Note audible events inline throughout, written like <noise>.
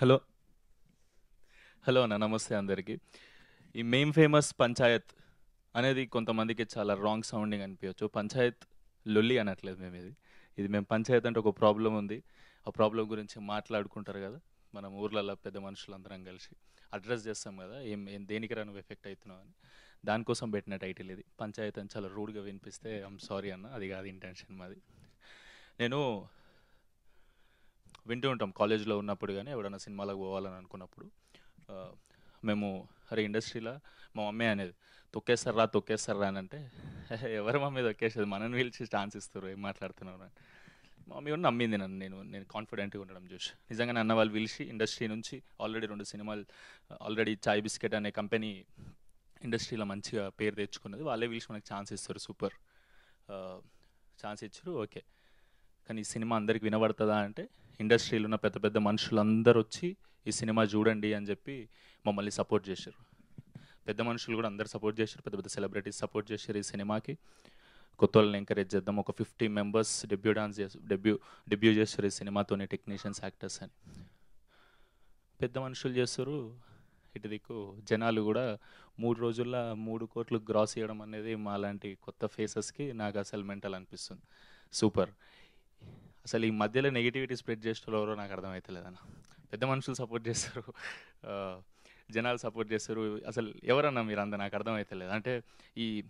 Hello. Hello అన్న నమస్తే అందరికీ. ఈ మెయిన్ ఫేమస్ పంచాయత్ అనేది కొంతమందికి చాలా రాంగ్ సౌండింగ్ అనిపించవచ్చు. పంచాయత్ లొల్లి అనట్లేదు మేము ఇది. ఇది మేము పంచాయత్ అంటే ఒక ప్రాబ్లం ఉంది. ఆ ప్రాబ్లం గురించి మాట్లాడుకుంటారు కదా. మనం ఊర్లలో పెద్ద మనుషులందరం కలిసి అడ్రస్ చేస్తాం కదా. ఏం ఏం దేనికి రా నువ్వు ఎఫెక్ట్ అవుతున్నావు అని. దానికోసం పెట్టిన టైటిల్ ఇది. పంచాయత్ అని చాలా రూడ్గా వినిపిస్తే ఐమ్ సారీ అన్న అది కాదు ఇంటెన్షన్ మాది. నేను వింటూ ఉంటాం. కాలేజ్లో ఉన్నప్పుడు కానీ ఎవడన్నా సినిమాలకు పోవాలని అనుకున్నప్పుడు మేము అరే ఇండస్ట్రీలో? మా మమ్మీ అనేది తొక్కేస్తారా తొక్కేస్తారా అని అంటే ఎవరి ఎవరు మమ్మీ తొక్కేసేది? మనని పిలిచి ఛాన్స్ ఇస్తారు ఏం మాట్లాడుతున్నారు? అని. మా మమ్మీ కూడా నమ్మింది నన్ను. నేను నేను కాన్ఫిడెంట్గా ఉండడం చూసి. నిజంగా అన్న వాళ్ళు పిలిచి ఇండస్ట్రీ నుంచి ఆల్రెడీ రెండు సినిమాలు ఆల్రెడీ చాయ్ బిస్కెట్ అనే కంపెనీ ఇండస్ట్రీలో మంచిగా పేరు తెచ్చుకున్నది. వాళ్ళే పిలిచి మనకు ఛాన్స్ ఇస్తారు. సూపర్. ఛాన్స్ ఇచ్చారు. ఓకే. కానీ ఈ సినిమా అందరికి వినబడుతుందా అంటే ఇండస్ట్రీలో ఉన్న పెద్ద పెద్ద మనుషులందరూ వచ్చి ఈ సినిమా చూడండి అని చెప్పి మమ్మల్ని సపోర్ట్ చేశారు. పెద్ద మనుషులు కూడా అందరు సపోర్ట్ చేశారు. పెద్ద పెద్ద సెలబ్రిటీస్ సపోర్ట్ చేశారు ఈ సినిమాకి. కొత్త వాళ్ళని ఎంకరేజ్ చేద్దాం. ఒక ఫిఫ్టీ మెంబర్స్ డెబ్యూ డాన్స్ చేసి డెబ్యూ డెబ్యూ చేస్తారు ఈ సినిమాతోనే టెక్నీషియన్స్ యాక్టర్స్ అని. పెద్ద మనుషులు చేస్తారు. ఇటు దిక్కు జనాలు కూడా మూడు రోజుల్లో మూడు కోట్లు గ్రాస్ చేయడం అనేది మా లాంటి కొత్త ఫేసెస్కి నాకు అసలు మెంటల్ అనిపిస్తుంది. సూపర్. అసలు ఈ మధ్యలో నెగిటివిటీ స్ప్రెడ్ చేసిన ఎవరో నాకు అర్థమవుతలేదన్న పెద్ద మనుషులు సపోర్ట్ చేస్తారు. జనాలు సపోర్ట్ చేస్తారు. అసలు ఎవరన్నా మీరు అంత నాకు అర్థమవుతలేదు అంటే ఈ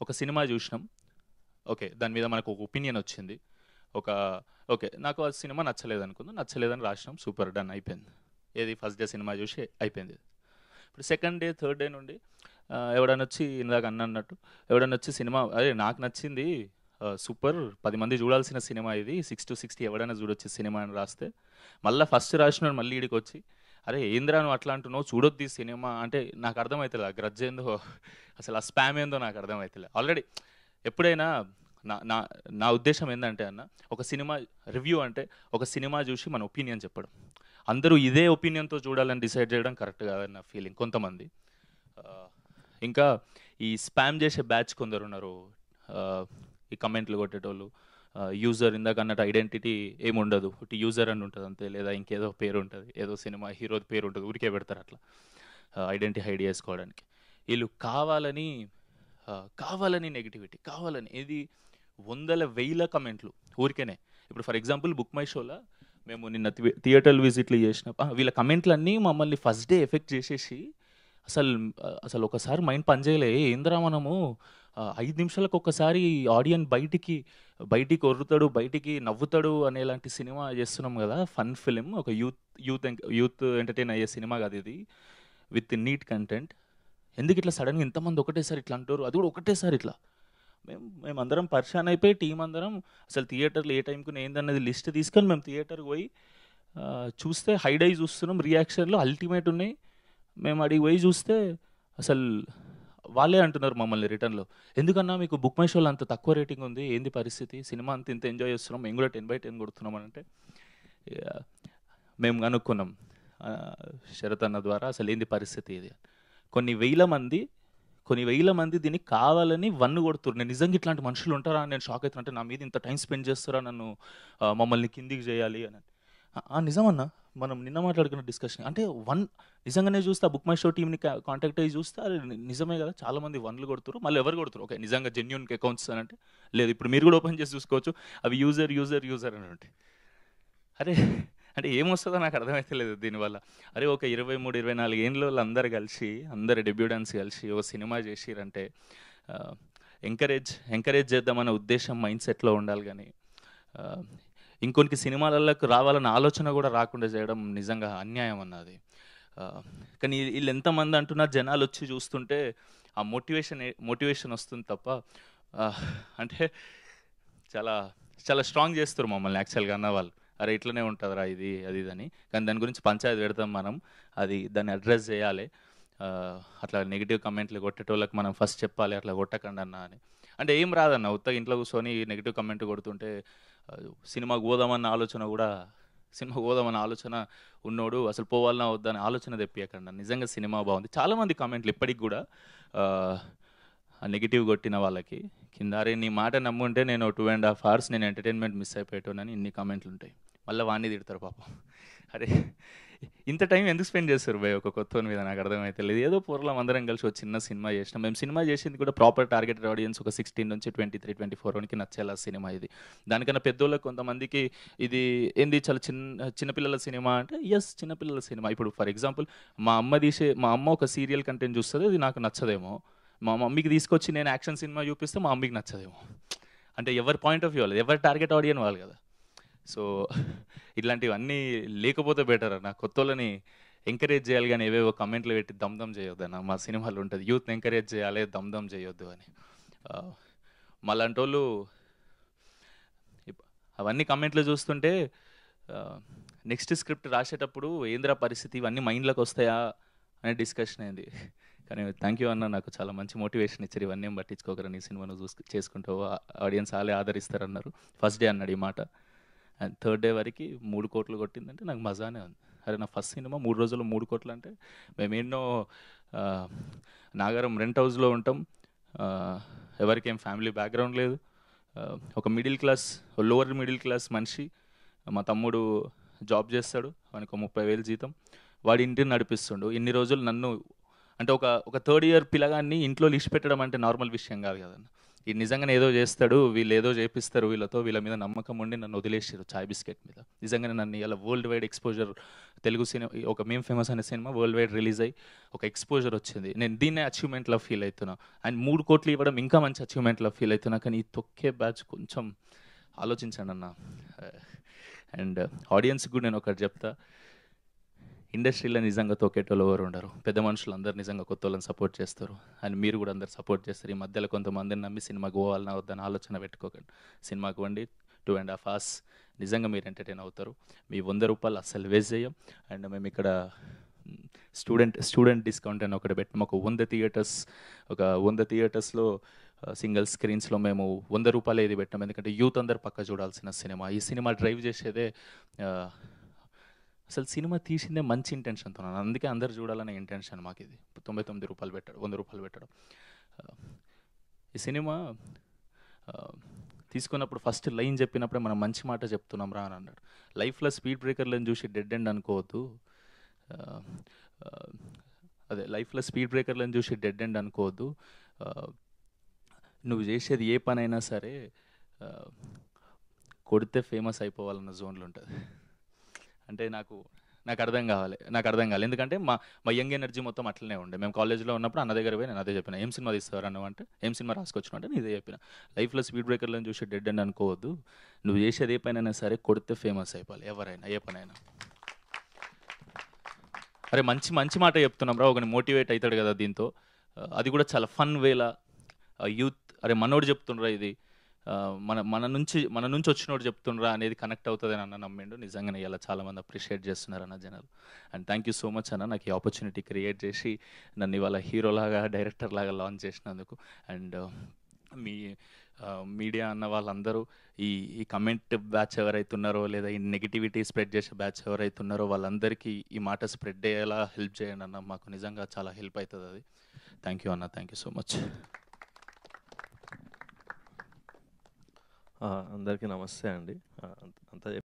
ఒక సినిమా చూసినాం. ఓకే దాని మీద మనకు ఒక ఒపీనియన్ వచ్చింది. ఒక ఓకే నాకు ఆ సినిమా నచ్చలేదు అనుకుందాం. నచ్చలేదని రాసినాం. సూపర్ డన్ అయిపోయింది. ఏది? ఫస్ట్ డే సినిమా చూసి అయిపోయింది. ఇప్పుడు సెకండ్ డే థర్డ్ డే నుండి ఎవడన్నా వచ్చి ఇందాక అన్న అన్నట్టు ఎవడన్నా వచ్చి సినిమా అదే నాకు నచ్చింది సూపర్. పది మంది చూడాల్సిన సినిమా ఇది. సిక్స్ టు సిక్స్టీ ఎవడైనా చూడొచ్చు సినిమా అని రాస్తే. మళ్ళీ ఫస్ట్ రాసిన మళ్ళీ ఇడికి వచ్చి అరే ఏంద్రా నువ్వు అట్లా అంటున్నావు? చూడొద్దు ఈ సినిమా. అంటే నాకు అర్థమవుతుంది ఆ గ్రజ్ ఏందో అసలు ఆ స్పామ్ ఏందో నాకు అర్థమవుతుంది ఆల్రెడీ ఎప్పుడైనా నా నా నా ఉద్దేశం ఏంటంటే అన్న ఒక సినిమా రివ్యూ అంటే ఒక సినిమా చూసి మన ఒపీనియన్ చెప్పడం. అందరూ ఇదే ఒపీనియన్తో చూడాలని డిసైడ్ చేయడం కరెక్ట్ కాదని నా ఫీలింగ్ కొంతమంది. ఇంకా ఈ స్పామ్ చేసే బ్యాచ్ కొందరు ఉన్నారు. ఈ కమెంట్లు కొట్టేటోళ్ళు. యూజర్ ఇందాక అన్నట్టు ఐడెంటిటీ ఏముండదు. ఒకటి యూజర్ అని ఉంటుంది అంతే లేదా ఇంకేదో పేరు ఉంటుంది. ఏదో సినిమా హీరో పేరు ఉంటుంది ఊరికే పెడతారు అట్లా. ఐడెంటిటీ హైడ్ చేసుకోవడానికి. వీళ్ళు కావాలని కావాలని నెగిటివిటీ కావాలని ఇది వందల వేల కమెంట్లు ఊరికేనే. ఇప్పుడు ఫర్ ఎగ్జాంపుల్ బుక్ మై షోలో మేము నిన్న థియే- థియేటర్ విజిట్లు చేసిన వీళ్ళ కమెంట్లన్నీ మమ్మల్ని ఫస్ట్ డే ఎఫెక్ట్ చేసేసి అసలు అసలు ఒకసారి మైండ్ పనిచేయలే. ఏంద్రా మనము? ఐదు నిమిషాలకు ఒకసారి ఆడియన్ బయటికి బయటికి ఒర్రుతాడు బయటికి నవ్వుతాడు అనేలాంటి సినిమా చేస్తున్నాం కదా ఫన్ ఫిలిం. ఒక యూత్ యూత్ యూత్ ఎంటర్టైన్ అయ్యే సినిమా కాదు ఇది. With neat content. ఎందుకు ఇట్లా సడన్గా ఇంతమంది ఒకటేసారి ఇట్లా అంటారు? అది కూడా ఒకటేసారి ఇట్లా. మేము మేము అందరం పరిశాన్ అయిపోయి టీం అందరం అసలు థియేటర్లో ఏ టైంకు ఏందన్నది లిస్ట్ తీసుకొని మేము థియేటర్కి పోయి చూస్తే హైడ్ అయి చూస్తున్నాం. రియాక్షన్లో అల్టిమేట్ ఉన్నాయి. మేము అడిగి పోయి చూస్తే అసలు వాళ్ళే అంటున్నారు మమ్మల్ని రిటర్న్లో ఎందుకన్నా మీకు బుక్ మై షోలో అంత తక్కువ రేటింగ్ ఉంది? ఏంది పరిస్థితి? సినిమా అంత ఇంత ఎంజాయ్ చేస్తున్నాం మేము కూడా టెన్ బై టెన్ కొడుతున్నాం అంటే మేము కనుక్కున్నాం. శరత్ అన్న ద్వారా అసలు ఏంది పరిస్థితి ఇది? కొన్ని వేల మంది కొన్ని వేల మంది దీన్ని కావాలని వన్ను కొడుతున్నారు. నేను నిజంగా ఇట్లాంటి మనుషులు ఉంటారా? అని నేను షాక్ అవుతున్నా అంటే నా మీద ఇంత టైం స్పెండ్ చేస్తారా నన్ను మమ్మల్ని కిందికి చేయాలి అని నిజమన్నా. మనం నిన్న మాట్లాడుకున్న డిస్కషన్ అంటే వన్ నిజంగానే చూస్తే బుక్ మై షో టీమ్ని కాంటాక్ట్ అయ్యి చూస్తే అది నిజమే కదా. చాలా మంది వన్లు కొడుతారు మళ్ళీ ఎవరు కొడుతారు ఓకే నిజంగా జెన్యున్ అకౌంట్స్ అని అంటే లేదు ఇప్పుడు మీరు కూడా ఓపెన్ చేసి చూసుకోవచ్చు. అవి యూజర్ యూజర్ యూజర్ అని ఉంటాయి అరే అంటే ఏమొస్తుందో నాకు అర్థమైతలేదు దీనివల్ల. అరే ఒక ఇరవై మూడు ఇరవై నాలుగు ఏళ్ళు అందరు కలిసి అందరు డెబ్యూడెన్స్ కలిసి ఒక సినిమా చేసిరంటే ఎంకరేజ్ ఎంకరేజ్ చేద్దామనే ఉద్దేశం మైండ్ సెట్లో ఉండాలి కానీ ఇంకొన్ని సినిమాలకు రావాలన్న ఆలోచన కూడా రాకుండా చేయడం నిజంగా అన్యాయం అన్నది. కానీ వీళ్ళు ఎంతమంది అంటున్నారు జనాలు వచ్చి చూస్తుంటే ఆ మోటివేషన్ మోటివేషన్ వస్తుంది తప్ప అంటే చాలా చాలా స్ట్రాంగ్ చేస్తారు మమ్మల్ని యాక్చువల్గా అన్న వాళ్ళు. అరే ఇట్లనే ఉంటుందిరా ఇది అది ఇది అని. కానీ దాని గురించి పంచాయతీ పెడతాం మనం అది దాన్ని అడ్రస్ చేయాలి. అట్లా నెగిటివ్ కమెంట్లు కొట్టేటోళ్ళకి మనం ఫస్ట్ చెప్పాలి అట్లా కొట్టకండి అన్న అని. అంటే ఏం రాదన్న ఉత్తగా ఇంట్లో కూర్చొని నెగిటివ్ కమెంట్ కొడుతుంటే సినిమాకు పోదామన్న ఆలోచన కూడా సినిమా పోదామన్న ఆలోచన ఉన్నోడు అసలు పోవాలన్నా వద్దని ఆలోచన తెప్పియకండి. నిజంగా సినిమా బాగుంది. చాలామంది కామెంట్లు ఇప్పటికి కూడా నెగిటివ్ కొట్టిన వాళ్ళకి కింద అరే నీ మాట నమ్ముంటే నేను టూ అండ్ హాఫ్ అవర్స్ నేను ఎంటర్టైన్మెంట్ మిస్ అయిపోయానని ఇన్ని కామెంట్లు ఉంటాయి మళ్ళీ వాడిని తిడతారు పాపం. అరే ఇంత టైం ఎందుకు స్పెండ్ చేస్తారు భయ్? ఒక కొత్త మీద నాకు అర్థమైతే లేదు. ఏదో పూర్వం అందరం కలిసి ఒక చిన్న సినిమా చేసినాం. మేము సినిమా చేసింది కూడా ప్రాపర్ టార్గెటెడ్ ఆడియన్స్ ఒక సిక్స్టీన్ నుంచి ట్వంటీ త్రీ ట్వంటీ ఫోర్ వరకు నచ్చేలా సినిమా ఇది. దానికన్నా పెద్దోళ్ళకి కొంతమందికి ఇది ఏంది? చాలా చిన్న చిన్నపిల్లల సినిమా అంటే ఎస్ చిన్నపిల్లల సినిమా. ఇప్పుడు ఫర్ ఎగ్జాంపుల్ మా అమ్మ తీసే మా అమ్మ ఒక సీరియల్ కంటెంట్ చూస్తుంది అది నాకు నచ్చదేమో. మా మమ్మీకి తీసుకొచ్చి నేను యాక్షన్ సినిమా చూపిస్తే మా అమ్మకి నచ్చదేమో. అంటే ఎవరి పాయింట్ ఆఫ్ వ్యూ వాళ్ళు ఎవరి టార్గెట్ ఆడియన్ వాళ్ళు కదా? సో <laughs> ఇట్లాంటివన్నీ లేకపోతే బెటర్ అన్న. కొత్త వాళ్ళని ఎంకరేజ్ చేయాలి కానీ ఏవేవో కమెంట్లు పెట్టి దమ్ దమ్ చేయొద్దు అన్న మా సినిమాలో ఉంటుంది యూత్ ఎంకరేజ్ చేయాలి దమ్ చేయొద్దు అని. మళ్ళంటి వాళ్ళు అవన్నీ కమెంట్లు చూస్తుంటే నెక్స్ట్ స్క్రిప్ట్ రాసేటప్పుడు ఏంద్రా పరిస్థితి ఇవన్నీ మైండ్లోకి వస్తాయా అనే డిస్కషన్ అయింది కానీ థ్యాంక్ యూ అన్న నాకు చాలా మంచి మోటివేషన్ ఇచ్చారు. ఇవన్నీ పట్టించుకోకరని పట్టించుకోకరా సినిమాను చూసు చేసుకుంటావు ఆడియన్స్ వాళ్ళే ఆదరిస్తారన్నారు. ఫస్ట్ డే అన్నాడు ఈ మాట. అండ్ థర్డ్ డే వరకు మూడు కోట్లు కొట్టిందంటే నాకు మజానే ఉంది. అరే నా ఫస్ట్ సినిమా మూడు రోజుల్లో మూడు కోట్లు అంటే మేము ఎన్నో నాగారం రెంట్ హౌస్లో ఉంటాం. ఎవరికేం ఫ్యామిలీ బ్యాక్గ్రౌండ్ లేదు. ఒక middle class lower middle class మనిషి మా తమ్ముడు జాబ్ చేస్తాడు వానికి ఒక ముప్పై వేలు జీతం. వాడి ఇంటిని నడిపిస్తుండు. ఇన్ని రోజులు నన్ను అంటే ఒక ఒక థర్డ్ ఇయర్ పిల్లగాన్ని ఇంట్లో లిస్ట్ పెట్టడం అంటే నార్మల్ విషయం కాదు కదన్న. ఈ నిజంగానే ఏదో చేస్తాడు వీళ్ళు ఏదో చేపిస్తారు వీళ్ళతో వీళ్ళ మీద నమ్మకం ఉండి నన్ను వదిలేసారు చాయ్ బిస్కెట్ మీద. నిజంగానే నన్ను ఇలా వరల్డ్ వైడ్ ఎక్స్పోజర్ తెలుగు సినిమా ఒక మేం ఫేమస్ అనే సినిమా వరల్డ్ వైడ్ రిలీజ్ అయ్యి ఒక ఎక్స్పోజర్ వచ్చింది. నేను దీన్నే అచీవ్మెంట్లో ఫీల్ అవుతున్నా. అండ్ మూడు కోట్లు ఇవ్వడం ఇంకా మంచి అచీవ్మెంట్లో ఫీల్ అవుతున్నా. కానీ ఈ తొక్కే బ్యాచ్ కొంచెం ఆలోచించండి అన్న. అండ్ ఆడియన్స్కి కూడా నేను ఒకటి చెప్తా. ఇండస్ట్రీలో నిజంగా తొక్కేటోళ్ళు ఎవరు ఉండరు. పెద్ద మనుషులు అందరు నిజంగా కొత్త వాళ్ళని సపోర్ట్ చేస్తారు. అండ్ మీరు కూడా అందరు సపోర్ట్ చేస్తారు. ఈ మధ్యలో కొంతమందిని నమ్మి సినిమాకి పోవాలన్నా వద్దని ఆలోచన పెట్టుకోకండి. సినిమాకి వండి టూ అండ్ హాఫ్ అవర్స్ నిజంగా మీరు ఎంటర్టైన్ అవుతారు. మీ వంద రూపాయలు అస్సలు వేస్ట్ చేయం. అండ్ మేము ఇక్కడ స్టూడెంట్ స్టూడెంట్ డిస్కౌంట్ అని ఒకటి పెట్టినాం ఒక వంద థియేటర్స్ ఒక వంద థియేటర్స్లో సింగిల్ స్క్రీన్స్లో మేము వంద రూపాయలు ఏది పెట్టాం. ఎందుకంటే యూత్ అందరు పక్క చూడాల్సిన సినిమా. ఈ సినిమా డ్రైవ్ చేసేదే అసలు సినిమా తీసిందే మంచి ఇంటెన్షన్తో అందుకే అందరు చూడాలనే ఇంటెన్షన్ మాకు ఇది తొంభై తొమ్మిది రూపాయలు పెట్టడం వంద రూపాయలు పెట్టడం. ఈ సినిమా తీసుకున్నప్పుడు ఫస్ట్ లైన్ చెప్పినప్పుడే మనం మంచి మాట చెప్తున్నాం రా అని అన్నాడు. లైఫ్లో స్పీడ్ బ్రేకర్లను చూసి డెడ్ ఎండ్ అనుకోవద్దు. అదే లైఫ్లో స్పీడ్ బ్రేకర్లను చూసి డెడ్ ఎండ్ అనుకోవద్దు. నువ్వు చేసేది ఏ పనైనా సరే కొడితే ఫేమస్ అయిపోవాలన్న జోన్లు ఉంటుంది. అంటే నాకు నాకు అర్థం కావాలి నాకు అర్థం కావాలి. ఎందుకంటే మా మా యంగ్ ఎనర్జీ మొత్తం అట్లనే ఉండే. మేము కాలేజ్లో ఉన్నప్పుడు అన్న దగ్గర పోయి నేను అదే చెప్పిన ఏం సినిమా తీస్తారు అన్న అంటే ఏం సినిమా రాసుకొచ్చిన అంటే నేను ఇదే చెప్పిన. లైఫ్లో స్పీడ్ బ్రేకర్లను చూసి డెడ్ అని అనుకోవద్దు. నువ్వు చేసేది ఏ పైన సరే కొడితే ఫేమస్ అయిపోవాలి ఎవరైనా ఏ పనైనా. అరే మంచి మంచి మాట చెప్తున్నాం రా. ఒకని మోటివేట్ అవుతాడు కదా దీంతో. అది కూడా చాలా ఫన్ వేలా. యూత్ అరే మనోడు చెప్తుండ్రా ఇది. మన మన నుంచి మన నుంచి వచ్చినోడు చెప్తుండ్రా అనేది కనెక్ట్ అవుతుంది అన్న నమ్మిండు. నిజంగానే ఇలా చాలా మంది అప్రిషియేట్ చేస్తున్నారు అన్న జనాలు. And thank you so much అన్న. నాకు ఈ ఆపర్చునిటీ క్రియేట్ చేసి నన్ను ఇవాళ హీరోలాగా డైరెక్టర్ లాగా లాంచ్ చేసినందుకు. అండ్ uh, మీ మీడియా అన్న వాళ్ళందరూ ఈ ఈ కమెంట్ బ్యాచ్ ఎవరైతే ఉన్నారో లేదా ఈ నెగిటివిటీ స్ప్రెడ్ చేసే బ్యాచ్ ఎవరైతే ఉన్నారో వాళ్ళందరికీ ఈ మాట స్ప్రెడ్ అయ్యేలా హెల్ప్ చేయండి అన్న. మాకు నిజంగా చాలా హెల్ప్ అవుతుంది అది. థ్యాంక్ యూ అన్న. థ్యాంక్ యూ సో మచ్ అందరికీ నమస్తే అండి. అంత- అంతా